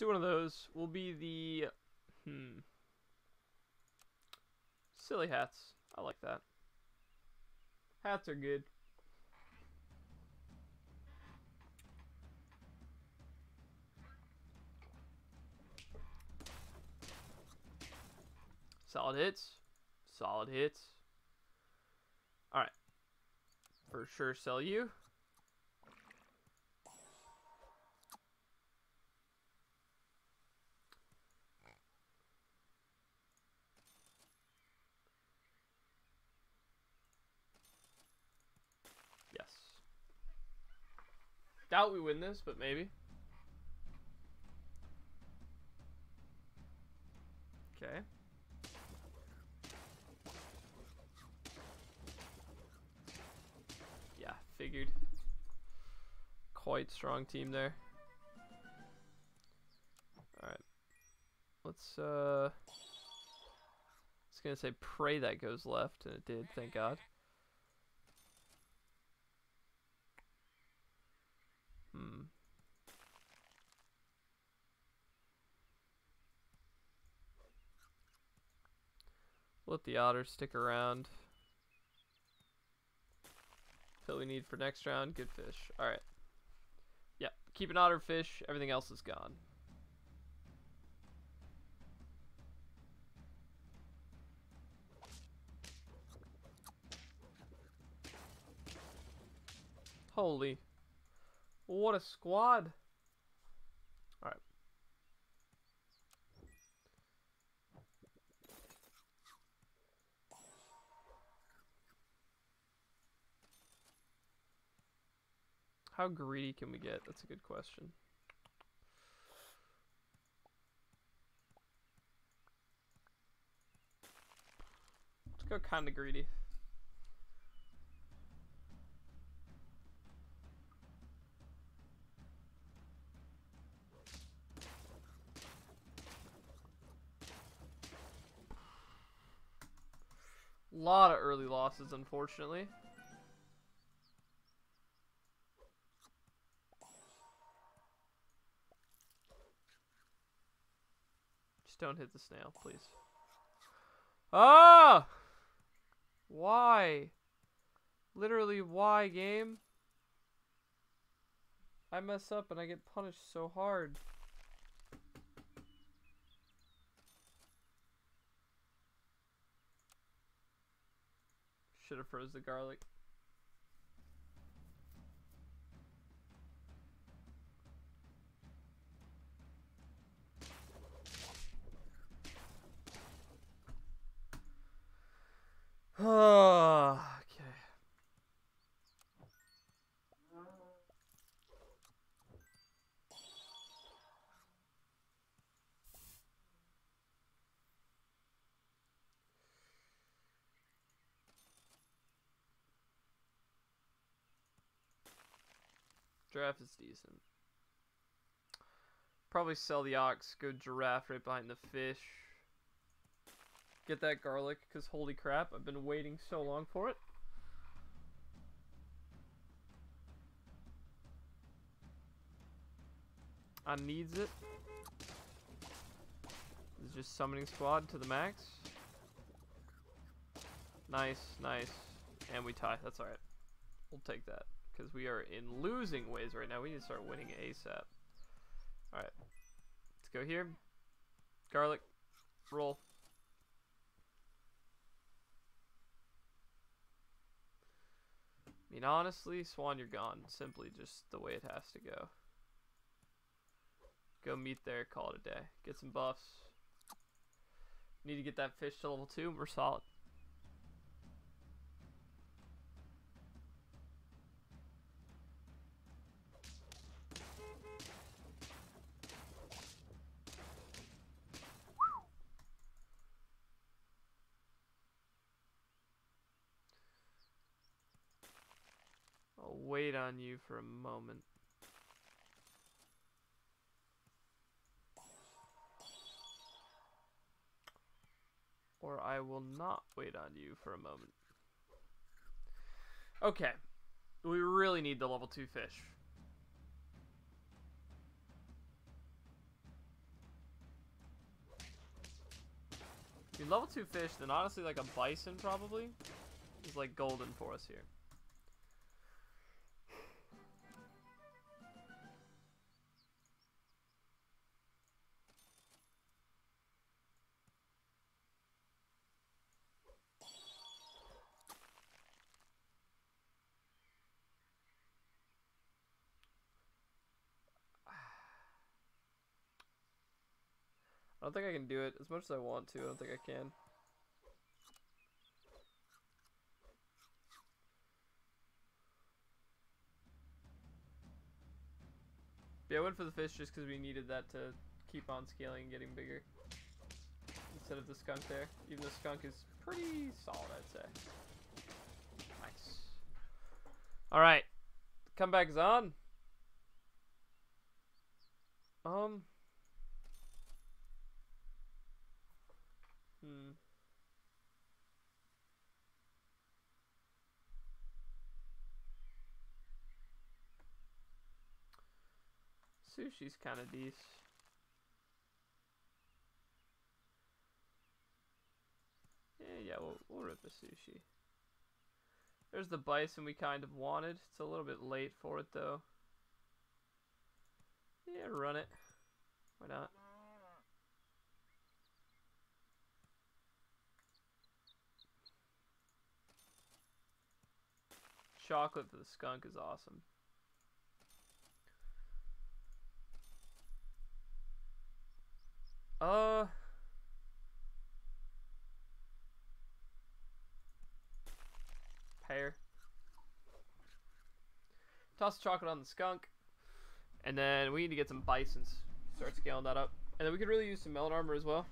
do one of those. We'll be the hmm. Silly hats. I like that. Hats are good. Solid hits. Solid hits. Alright. For sure sell you. Yes. Doubt we win this, but maybe. Okay. Yeah, figured. Quite strong team there. Alright. Let's, uh... I was gonna say pray that goes left, and it did, thank God. Hmm. Let the otter stick around. Till we need for next round. Good fish. Alright. Yeah, keep an otter fish. Everything else is gone. Holy. What a squad. How greedy can we get? That's a good question. Let's go kind of greedy. Lot of early losses, unfortunately. Don't hit the snail, please. Ah! Why? Literally, why, game? I mess up and I get punished so hard. Should have froze the garlic. Okay. Giraffe is decent. Probably sell the ox, go giraffe right behind the fish. Get that garlic, because holy crap, I've been waiting so long for it. I needs it. Is just summoning squad to the max. Nice, nice. And we tie. That's alright. We'll take that. Because we are in losing ways right now. We need to start winning ASAP. Alright. Let's go here. Garlic. Roll. Mean, honestly, Swan, you're gone. Simply just the way it has to go. Go meat there, call it a day. Get some buffs. Need to get that fish to level 2, we're solid. wait on you for a moment. Or I will not wait on you for a moment. Okay. We really need the level 2 fish. I mean, level 2 fish, then honestly, like a bison probably, is like golden for us here. I don't think I can do it as much as I want to. I don't think I can. Yeah, I went for the fish just because we needed that to keep on scaling and getting bigger. Instead of the skunk there. Even the skunk is pretty solid, I'd say. Nice. Alright. Comeback is on. Um. Hmm. Sushi's kind of decent. Yeah, yeah, we'll, we'll rip the sushi. There's the bison we kind of wanted. It's a little bit late for it, though. Yeah, run it. Why not? Chocolate for the skunk is awesome. Uh. Pear. Toss the chocolate on the skunk. And then we need to get some bisons. Start scaling that up. And then we could really use some melon armor as well.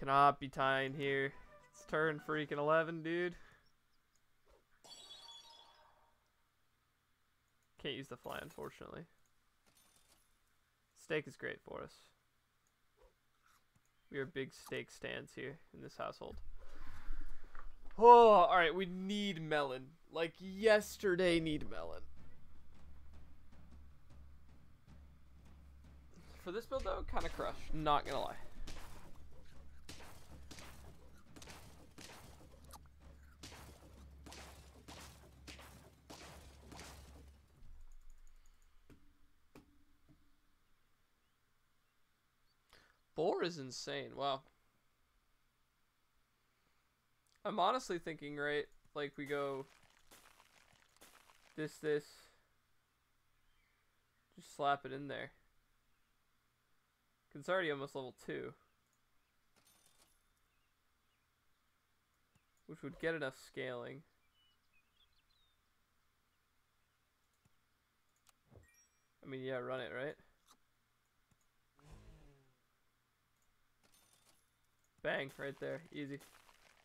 Cannot be tying here. It's turn freaking 11, dude. Can't use the fly, unfortunately. Steak is great for us. We are big steak stands here in this household. Oh, alright, we need melon. Like yesterday need melon. For this build though, kind of crush. Not gonna lie. Boar is insane. Wow. I'm honestly thinking, right? Like we go this, this. Just slap it in there. It's already almost level 2. Which would get enough scaling. I mean, yeah, run it, right? Bang, right there. Easy.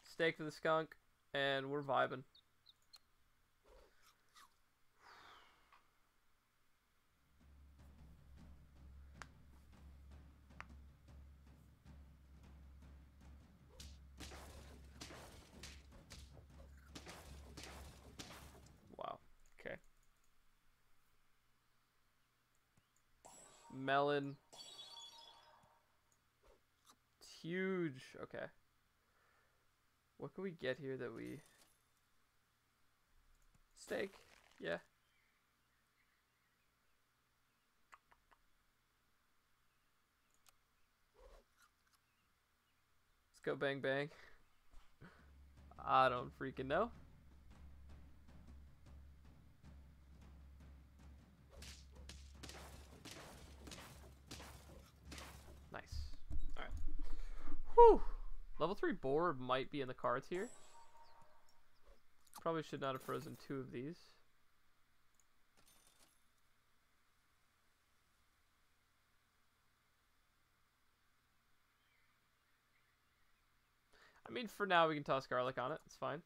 Steak for the skunk, and we're vibing. Wow. Okay. Melon huge. Okay. What can we get here that we... Steak. Yeah. Let's go bang bang. I don't freaking know. Whew. Level 3 boar might be in the cards here. Probably should not have frozen two of these. I mean, for now, we can toss garlic on it. It's fine.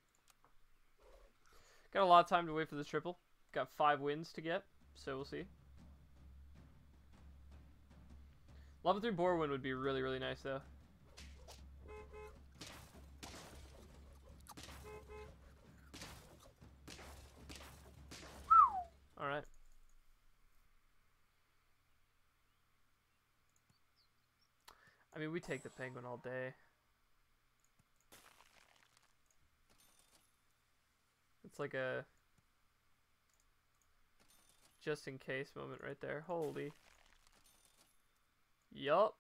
Got a lot of time to wait for this triple. Got five wins to get, so we'll see. Level 3 boar win would be really, really nice, though. I mean, we take the penguin all day. It's like a just in case moment right there. Holy. Yup.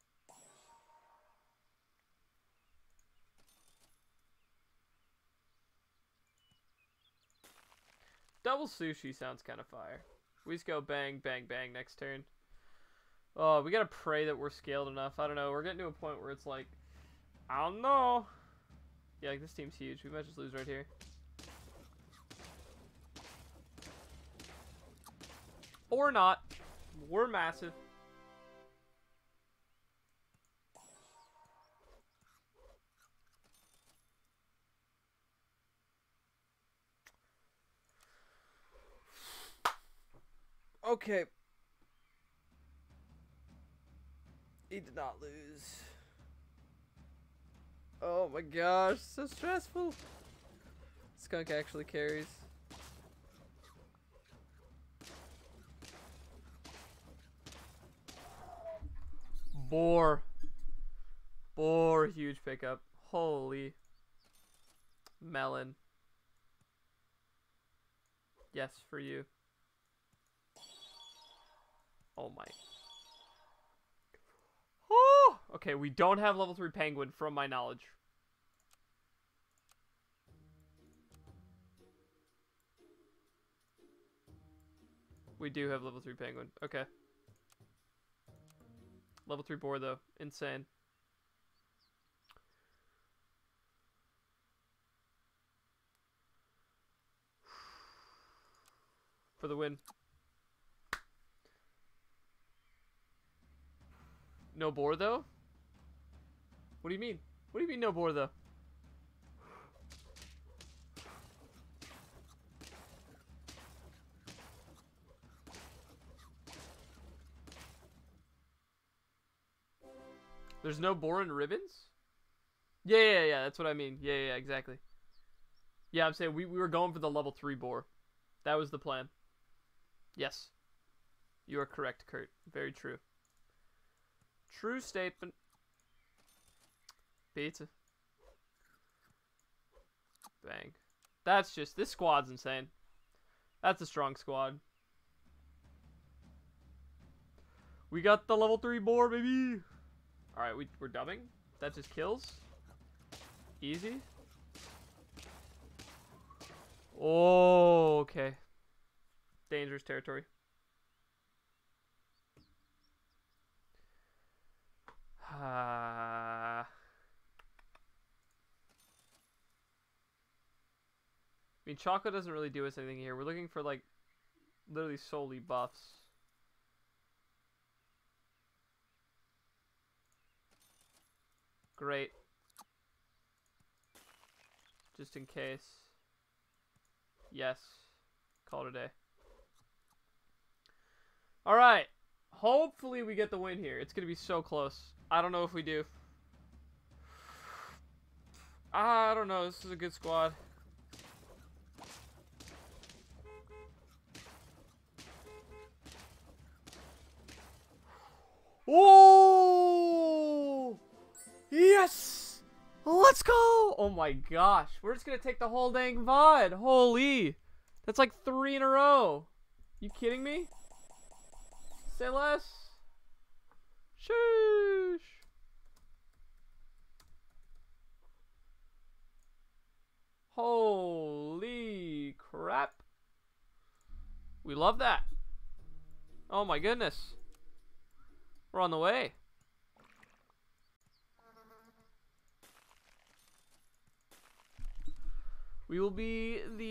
Double sushi sounds kind of fire. We just go bang, bang, bang next turn. Oh, we gotta pray that we're scaled enough. I don't know. We're getting to a point where it's like, I don't know. Yeah, like this team's huge. We might just lose right here. Or not. We're massive. Okay. He did not lose. Oh my gosh, so stressful. Skunk actually carries. Boar. Boar, huge pickup. Holy. Melon. Yes, for you. Oh my. Oh! Okay, we don't have level 3 penguin from my knowledge. We do have level 3 penguin. Okay. Level 3 boar, though. Insane. For the win. No boar, though? What do you mean? What do you mean no boar, though? There's no boar and ribbons? Yeah, yeah, yeah, that's what I mean. Yeah, yeah, exactly. Yeah, I'm saying we, we were going for the level 3 boar. That was the plan. Yes. You are correct, Kurt. Very true. True statement. Pizza. Bang. That's just, this squad's insane. That's a strong squad. We got the level 3 boar, baby! Alright, we, we're dubbing. That just kills. Easy. Oh, okay. Dangerous territory. Mean, chocolate doesn't really do us anything here. We're looking for, like, literally solely buffs. Great. Just in case. Yes. Call it a day. Alright. Hopefully we get the win here. It's going to be so close. I don't know if we do. I don't know. This is a good squad. Oh! Yes! Let's go! Oh my gosh. We're just going to take the whole dang VOD. Holy. That's like three in a row. You kidding me? Say less. Sheesh. Holy crap. We love that. Oh my goodness. We're on the way. We will be the